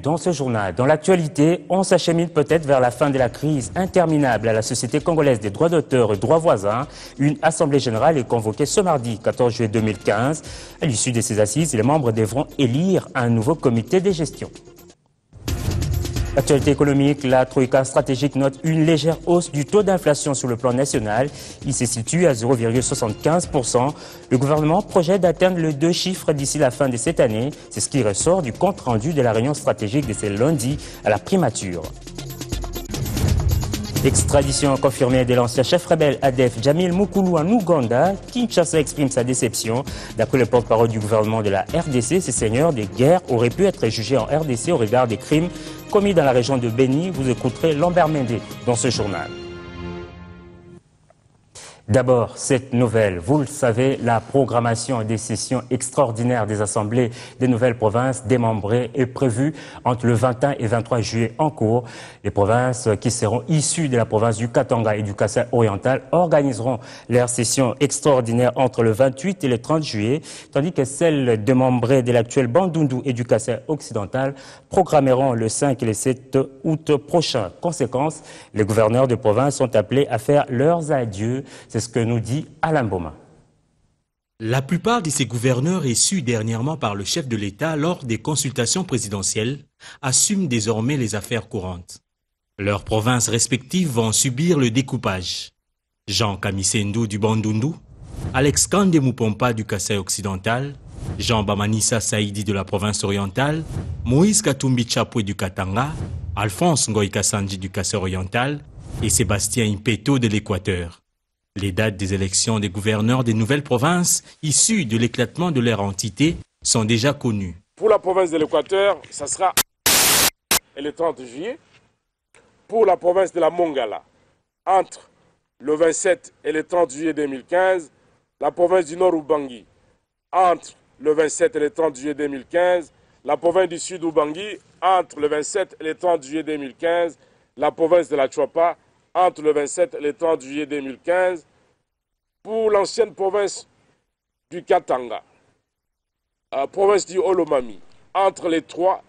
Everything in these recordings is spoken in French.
Dans ce journal, dans l'actualité, on s'achemine peut-être vers la fin de la crise interminable à la Société congolaise des droits d'auteur et droits voisins. Une assemblée générale est convoquée ce mardi 14 juillet 2015. À l'issue de ces assises, les membres devront élire un nouveau comité de gestion. Actualité économique, la Troïka stratégique note une légère hausse du taux d'inflation sur le plan national. Il se situe à 0,75%. Le gouvernement projette d'atteindre le deux chiffres d'ici la fin de cette année. C'est ce qui ressort du compte rendu de la réunion stratégique de ce lundi à la primature. Extradition confirmée de l'ancien chef rebelle ADEF Jamil Mukulu en Ouganda, Kinshasa exprime sa déception. D'après le porte-parole du gouvernement de la RDC, ces seigneurs de guerre auraient pu être jugés en RDC au regard des crimes commis dans la région de Beni. Vous écouterez Lambert Mendé dans ce journal. D'abord, cette nouvelle, vous le savez, la programmation des sessions extraordinaires des assemblées des nouvelles provinces démembrées est prévue entre le 21 et 23 juillet en cours. Les provinces qui seront issues de la province du Katanga et du Kassai oriental organiseront leurs sessions extraordinaires entre le 28 et le 30 juillet, tandis que celles démembrées de l'actuel Bandundu et du Kassai occidental programmeront le 5 et le 7 août prochain. Conséquence, les gouverneurs de province sont appelés à faire leurs adieux c'est ce que nous dit Alain Boma. La plupart de ces gouverneurs issus dernièrement par le chef de l'État lors des consultations présidentielles assument désormais les affaires courantes. Leurs provinces respectives vont subir le découpage. Jean Kamisendou du Bandundu, Alex Kande du Kassai occidental, Jean Bamanissa Saïdi de la province orientale, Moïse Katumbi Chapwe du Katanga, Alphonse Ngoïka Sanji du Kassai oriental et Sébastien Impeto de l'Équateur. Les dates des élections des gouverneurs des nouvelles provinces issues de l'éclatement de leur entité sont déjà connues. Pour la province de l'Équateur, ça sera le 30 juillet. Pour la province de la Mongala, entre le 27 et le 30 juillet 2015. La province du Nord Ubangi, entre le 27 et le 30 juillet 2015. La province du Sud Ubangi, entre le 27 et le 30 juillet 2015. La province de la Chuapa, entre le 27 et le 30 juillet 2015 pour l'ancienne province du Katanga, la province du Olomami, entre le 3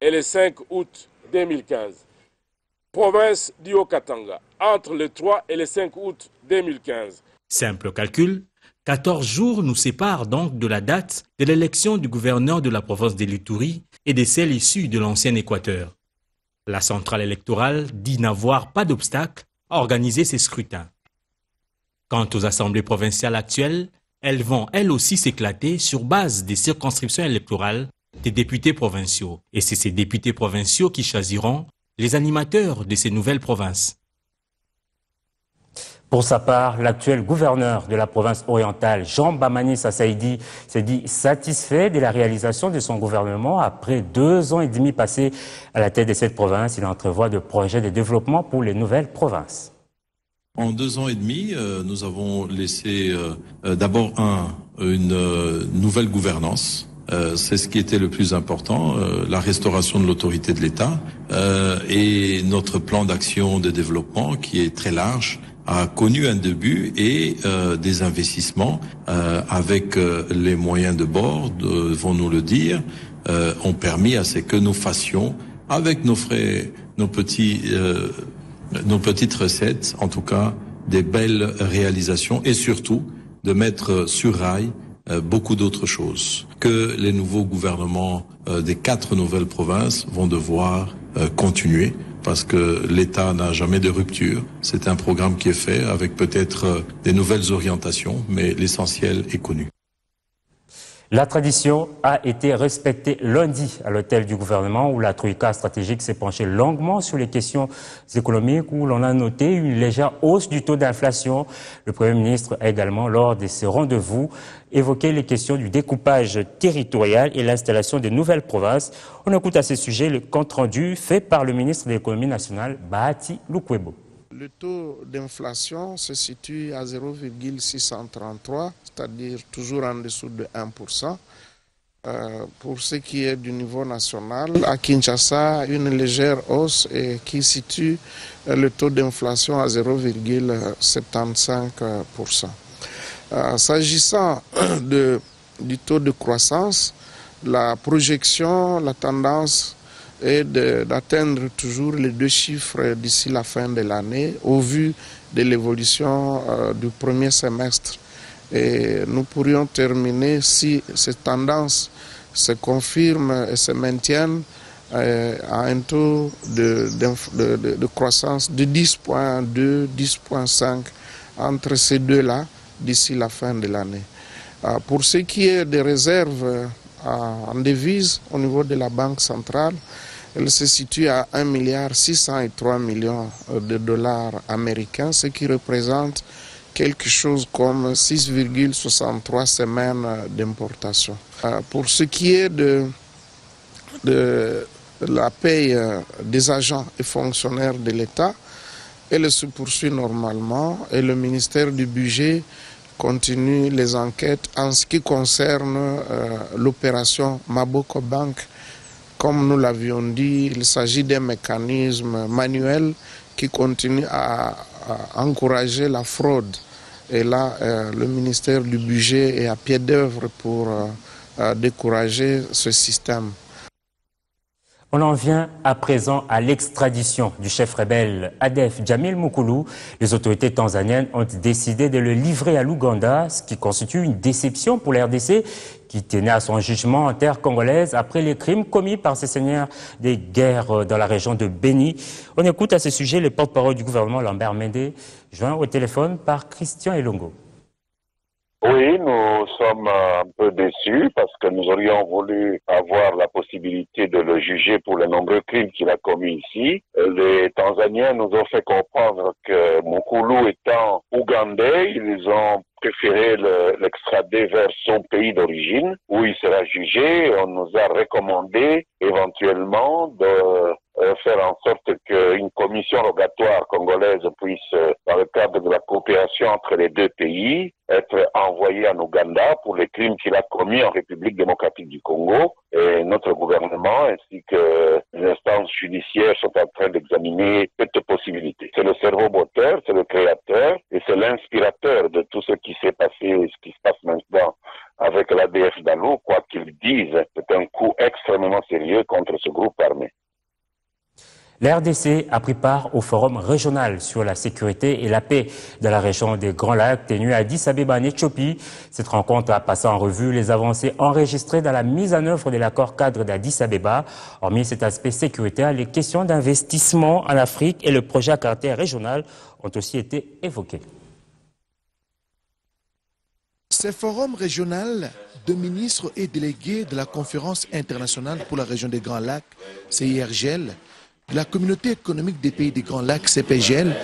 et le 5 août 2015. Province du Haut-Katanga, entre le 3 et le 5 août 2015. Simple calcul, 14 jours nous séparent donc de la date de l'élection du gouverneur de la province de l'Ituri et de celle issue de l'ancien Équateur. La centrale électorale dit n'avoir pas d'obstacle à organiser ces scrutins. Quant aux assemblées provinciales actuelles, elles vont elles aussi s'éclater sur base des circonscriptions électorales des députés provinciaux. Et c'est ces députés provinciaux qui choisiront les animateurs de ces nouvelles provinces. Pour sa part, l'actuel gouverneur de la province orientale, Jean Bamani Sassaidi, s'est dit satisfait de la réalisation de son gouvernement après deux ans et demi passés à la tête de cette province. Il entrevoit de projets de développement pour les nouvelles provinces. En deux ans et demi, euh, nous avons laissé euh, euh, d'abord un, une nouvelle gouvernance. C'est ce qui était le plus important, la restauration de l'autorité de l'État et notre plan d'action de développement qui est très large a connu un début et euh, des investissements euh, avec euh, les moyens de bord, vont nous le dire, ont permis à ce que nous fassions avec nos frais, nos petits, nos petites recettes, en tout cas des belles réalisations et surtout de mettre sur rail beaucoup d'autres choses que les nouveaux gouvernements des quatre nouvelles provinces vont devoir continuer parce que l'État n'a jamais de rupture. C'est un programme qui est fait avec peut-être euh, des nouvelles orientations, mais l'essentiel est connu. La tradition a été respectée lundi à l'hôtel du gouvernement où la Troïka stratégique s'est penchée longuement sur les questions économiques où l'on a noté une légère hausse du taux d'inflation. Le Premier ministre a également, lors de ce rendez-vous, évoqué les questions du découpage territorial et l'installation des nouvelles provinces. On écoute à ce sujet le compte-rendu fait par le ministre de l'économie nationale, Bahati Lukwebo. Le taux d'inflation se situe à 0,633, c'est-à-dire toujours en dessous de 1%. Euh, pour ce qui est du niveau national, à Kinshasa, une légère hausse qui situe euh, le taux d'inflation à 0,75%. Euh, s'agissant du taux de croissance, la projection, la tendance est d'atteindre toujours les deux chiffres d'ici la fin de l'année au vu de l'évolution euh, du premier semestre. Et nous pourrions terminer si cette tendance se confirme et se maintiennent euh, à un taux de, croissance de 10.2, 10.5 entre ces deux-là d'ici la fin de l'année. Euh, pour ce qui est des réserves euh, en devises au niveau de la Banque centrale, elle se situe à 1 milliard 603 millions de dollars américains, ce qui représente quelque chose comme 6,63 semaines d'importation. Pour ce qui est de, de la paye des agents et fonctionnaires de l'État, elle se poursuit normalement et le ministère du Budget continue les enquêtes en ce qui concerne euh, l'opération Maboko Bank. Comme nous l'avions dit, il s'agit d'un mécanisme manuel qui continue à, encourager la fraude. Et là, euh, le ministère du Budget est à pied d'œuvre pour euh, décourager ce système. On en vient à présent à l'extradition du chef rebelle Adef Jamil Moukoulou. Les autorités tanzaniennes ont décidé de le livrer à l'Ouganda, ce qui constitue une déception pour l'RDC qui tenait à son jugement en terre congolaise après les crimes commis par ces seigneurs des guerres dans la région de Béni. On écoute à ce sujet le porte-parole du gouvernement Lambert Mende, joint au téléphone par Christian Elongo. Oui, nous sommes un peu déçus parce que nous aurions voulu avoir la possibilité de le juger pour les nombreux crimes qu'il a commis ici. Les Tanzaniens nous ont fait comprendre que Mukulu étant ougandais, ils ont préféré l'extrader vers son pays d'origine où il sera jugé. On nous a recommandé éventuellement de faire en sorte qu'une commission rogatoire congolaise puisse, dans le cadre de la coopération entre les deux pays, être envoyée en Ouganda pour les crimes qu'il a commis en République démocratique du Congo. Et notre gouvernement ainsi que les instances judiciaires sont en train d'examiner cette possibilité. C'est le cerveau moteur, c'est le créateur l'inspirateur de tout ce qui s'est passé et ce qui se passe maintenant avec l'ADF Dalou. Quoi qu'ils disent, c'est un coup extrêmement sérieux contre ce groupe armé. L'RDC a pris part au forum régional sur la sécurité et la paix de la région des Grands Lacs tenu à Addis Abeba en Éthiopie. Cette rencontre a passé en revue les avancées enregistrées dans la mise en œuvre de l'accord cadre d'Addis Abeba. Hormis cet aspect sécuritaire, les questions d'investissement en Afrique et le projet à caractère régional ont aussi été évoquées. Ce forum régional de ministres et délégués de la conférence internationale pour la région des Grands Lacs, CIRGEL, de la communauté économique des pays des Grands Lacs, CPGL,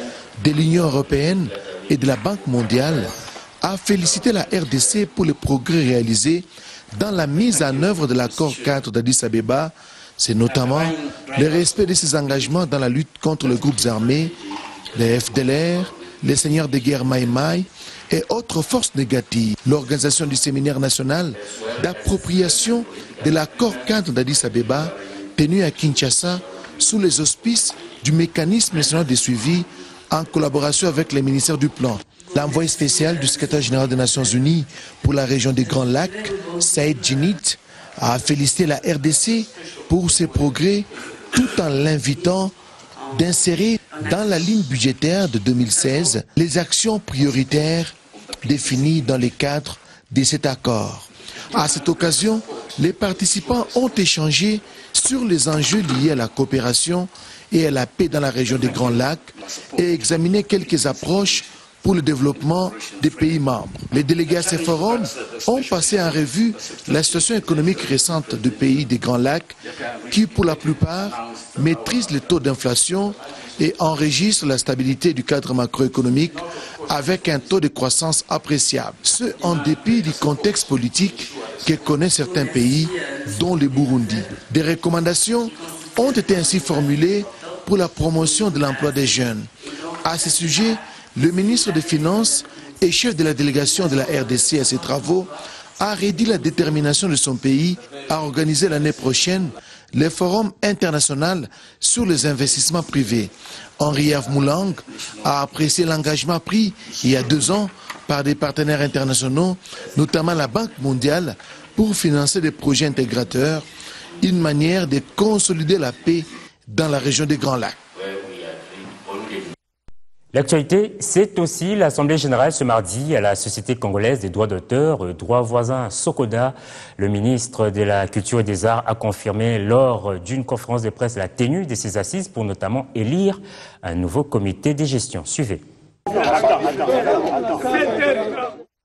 de l'Union européenne et de la Banque mondiale, a félicité la RDC pour les progrès réalisés dans la mise en œuvre de l'accord cadre d'Addis Abeba. C'est notamment le respect de ses engagements dans la lutte contre les groupes armés, les FDLR, les seigneurs de guerre Maïmaï et autres forces négatives. L'organisation du séminaire national d'appropriation de l'accord cadre d'Addis Abeba, tenu à Kinshasa, sous les auspices du mécanisme national de suivi en collaboration avec les ministères du Plan. L'envoyé spécial du secrétaire général des Nations Unies pour la région des Grands Lacs, Saïd Djinit, a félicité la RDC pour ses progrès tout en l'invitant d'insérer dans la ligne budgétaire de 2016 les actions prioritaires définies dans les cadres de cet accord. À cette occasion, les participants ont échangé sur les enjeux liés à la coopération et à la paix dans la région des Grands Lacs et examiné quelques approches pour le développement des pays membres. Les délégués à ces forums ont passé en revue la situation économique récente des pays des Grands Lacs qui, pour la plupart, maîtrisent les taux d'inflation et enregistrent la stabilité du cadre macroéconomique avec un taux de croissance appréciable. Ce en dépit du contexte politique que connaissent certains pays, dont le Burundi. Des recommandations ont été ainsi formulées pour la promotion de l'emploi des jeunes. À ce sujet, le ministre des Finances et chef de la délégation de la RDC à ces travaux a rédit la détermination de son pays à organiser l'année prochaine le Forum international sur les investissements privés. Henri Moulang a apprécié l'engagement pris il y a deux ans par des partenaires internationaux, notamment la Banque mondiale, pour financer des projets intégrateurs une manière de consolider la paix dans la région des Grands Lacs. L'actualité, c'est aussi l'Assemblée générale ce mardi à la Société congolaise des droits d'auteur, euh, droit voisin Sokoda. Le ministre de la Culture et des Arts a confirmé lors d'une conférence de presse la tenue de ces assises pour notamment élire un nouveau comité de gestion. Suivez.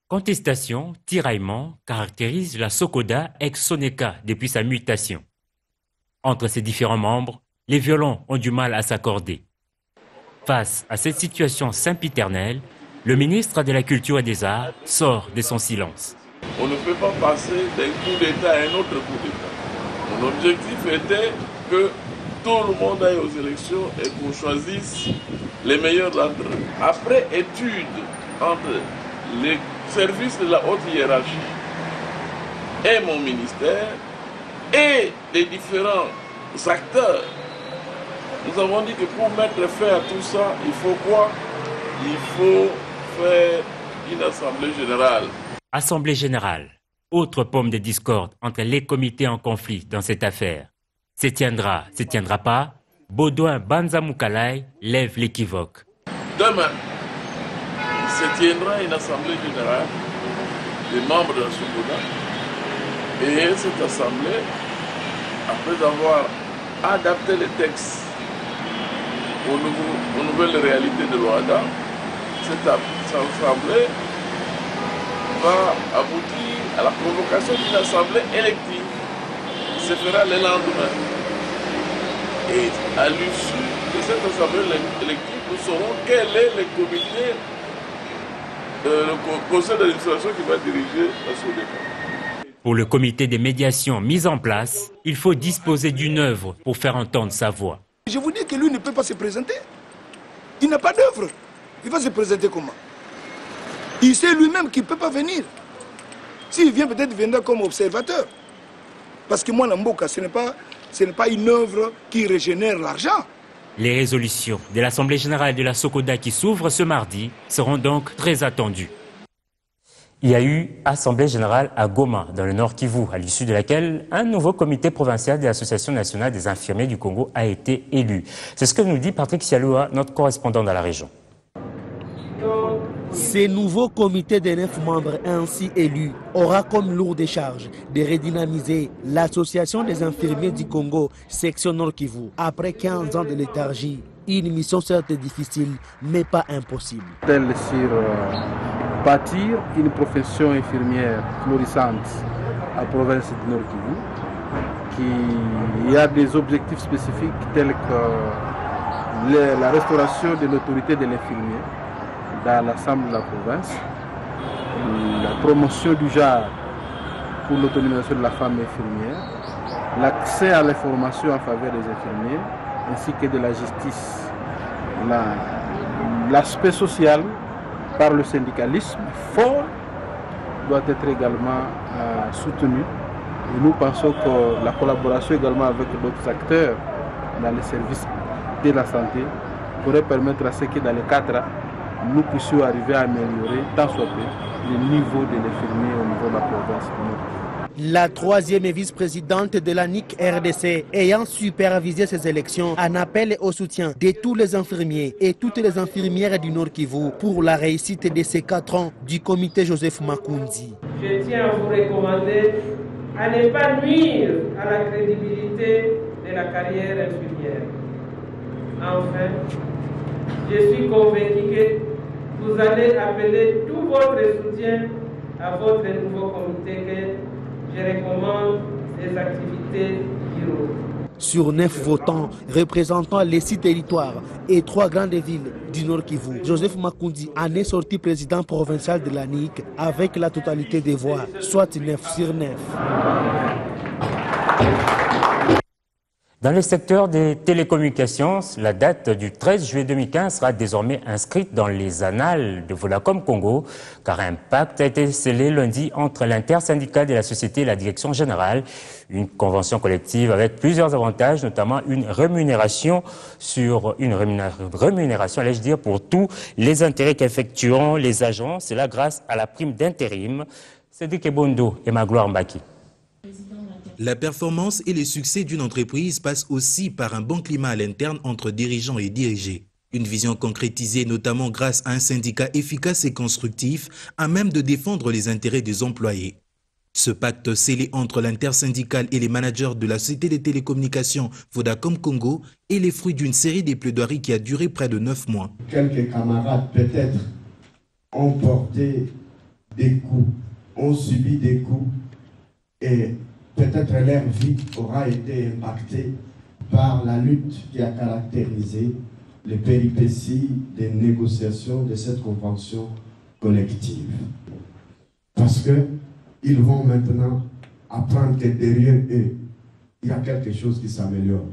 Contestation, tiraillement caractérisent la Sokoda ex-Soneka depuis sa mutation. Entre ses différents membres, les violons ont du mal à s'accorder. Face à cette situation sempiternelle, le ministre de la Culture et des Arts sort de son silence. On ne peut pas passer d'un coup d'État à un autre coup d'État. Mon objectif était que tout le monde aille aux élections et qu'on choisisse les meilleurs d'entre eux. Après étude entre les services de la haute hiérarchie et mon ministère et les différents acteurs nous avons dit que pour mettre fin à tout ça, il faut quoi? Il faut faire une assemblée générale. Assemblée générale, autre pomme de discorde entre les comités en conflit dans cette affaire. Se tiendra, se tiendra pas, Baudouin Banzamoukalai lève l'équivoque. Demain, il se tiendra une assemblée générale des membres de la Sokoda. Et cette assemblée, après avoir adapté les textes aux, nouvelles réalités de l'OADA, cette assemblée va aboutir à la convocation d'une assemblée élective qui se fera le lendemain. Et à l'issue de cette assemblée élective, nous saurons quel est le comité, euh, le conseil d'administration qui va diriger la SODECA. Pour le comité de médiation mis en place, il faut disposer d'une œuvre pour faire entendre sa voix. Je vous dis que lui ne peut pas se présenter. Il n'a pas d'œuvre. Il va se présenter comment? Il sait lui-même qu'il ne peut pas venir. S'il vient, peut-être viendra comme observateur. Parce que moi, Namboka, ce n'est pas, pas une œuvre qui régénère l'argent. Les résolutions de l'Assemblée générale de la Sokoda qui s'ouvre ce mardi seront donc très attendues. Il y a eu Assemblée générale à Goma, dans le Nord Kivu, à l'issue de laquelle un nouveau comité provincial de l'Association nationale des infirmiers du Congo a été élu. C'est ce que nous dit Patrick Sialoua, notre correspondant dans la région. Ce nouveau comité de neuf membres ainsi élus aura comme lourde charge de redynamiser l'Association des infirmiers du Congo, section Nord Kivu, après 15 ans de léthargie. Une mission certes difficile, mais pas impossible. Sur bâtir une profession infirmière florissante à province du Nord Kivu, qui a des objectifs spécifiques tels que la restauration de l'autorité de l'infirmier dans l'ensemble de la province, la promotion du genre pour l'autonomisation de la femme infirmière, l'accès à l'information en faveur des infirmiers, ainsi que de la justice, l'aspect social par le syndicalisme fort doit être également euh, soutenu. Et nous pensons que la collaboration également avec d'autres acteurs dans les services de la santé pourrait permettre à ce que dans les quatre nous puissions arriver à améliorer tant soit peu le niveau de l'infirmier au niveau de la province. La troisième vice-présidente de la NIC RDC ayant supervisé ces élections en appelle au soutien de tous les infirmiers et toutes les infirmières du Nord Kivu pour la réussite de ces quatre ans du comité Joseph Makundi. Je tiens à vous recommander à ne pas nuire à la crédibilité de la carrière infirmière. Enfin, je suis convaincu que vous allez appeler tout votre soutien à votre nouveau comité que je recommande les activités bureau. Sur neuf votants représentant les six territoires et trois grandes villes du Nord Kivu, Joseph Makundi en est sorti président provincial de la NIC avec la totalité des voix, soit 9 sur 9. Dans le secteur des télécommunications, la date du 13 juillet 2015 sera désormais inscrite dans les annales de Vodacom Congo, car un pacte a été scellé lundi entre l'intersyndicat de la société et la direction générale. Une convention collective avec plusieurs avantages, notamment une rémunération sur une rémunération, allais-je dire, pour tous les intérêts qu'effectueront les agents. C'est là grâce à la prime d'intérim. Cédric Ebondo et Magloire Mbaki. La performance et les succès d'une entreprise passent aussi par un bon climat à l'interne entre dirigeants et dirigés. Une vision concrétisée notamment grâce à un syndicat efficace et constructif à même de défendre les intérêts des employés. Ce pacte scellé entre l'intersyndicale et les managers de la Société des télécommunications Vodacom Congo est les fruits d'une série de plaidoiries qui a duré près de neuf mois. Quelques camarades peut-être ont porté des coups, ont subi des coups et peut-être leur vie aura été impactée par la lutte qui a caractérisé les péripéties des négociations de cette convention collective. Parce qu'ils vont maintenant apprendre que derrière eux, il y a quelque chose qui s'améliore.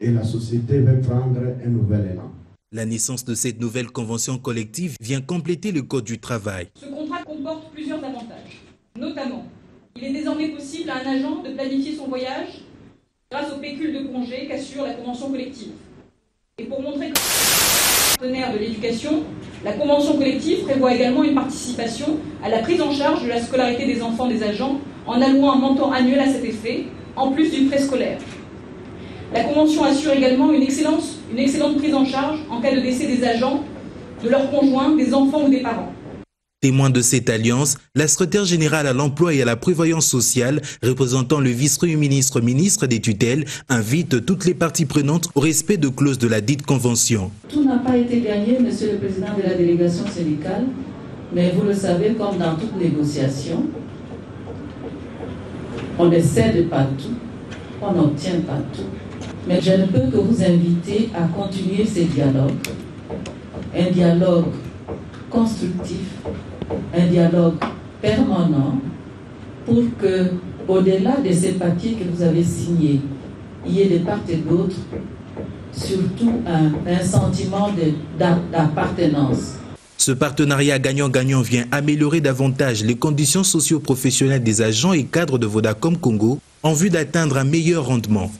Et la société va prendre un nouvel élan. La naissance de cette nouvelle convention collective vient compléter le Code du travail. Ce contrat comporte plusieurs avantages, notamment il est désormais possible à un agent de planifier son voyage grâce au pécule de congé qu'assure la convention collective. Et pour montrer que partenaire de l'éducation, la convention collective prévoit également une participation à la prise en charge de la scolarité des enfants des agents en allouant un montant annuel à cet effet, en plus du préscolaire. La convention assure également une, une excellente prise en charge en cas de décès des agents, de leurs conjoints, des enfants ou des parents. Témoin de cette alliance, la secrétaire générale à l'emploi et à la prévoyance sociale, représentant le vice-premier ministre ministre des tutelles, invite toutes les parties prenantes au respect de clauses de la dite convention. Tout n'a pas été gagné, monsieur le président de la délégation syndicale, mais vous le savez, comme dans toute négociation, on ne cède pas tout, on n'obtient pas tout. Mais je ne peux que vous inviter à continuer ces dialogues. Un dialogue constructif, un dialogue permanent pour que, au-delà de ces papiers que vous avez signés, il y ait de part et d'autre surtout un, un sentiment d'appartenance. Ce partenariat gagnant-gagnant vient améliorer davantage les conditions socio-professionnelles des agents et cadres de Vodacom Congo en vue d'atteindre un meilleur rendement.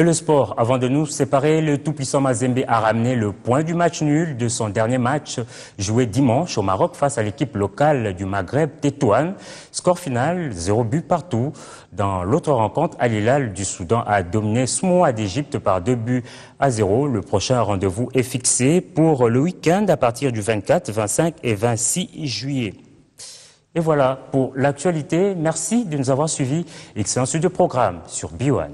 Et le sport, avant de nous séparer, le tout-puissant Mazembe a ramené le point du match nul de son dernier match joué dimanche au Maroc face à l'équipe locale du Maghreb, Tétouane. Score final, zéro but partout. Dans l'autre rencontre, Al Hilal du Soudan a dominé Smoa d'Égypte par deux buts à zéro. Le prochain rendez-vous est fixé pour le week-end à partir du 24, 25 et 26 juillet. Et voilà pour l'actualité. Merci de nous avoir suivis. Excellent de programme sur B1.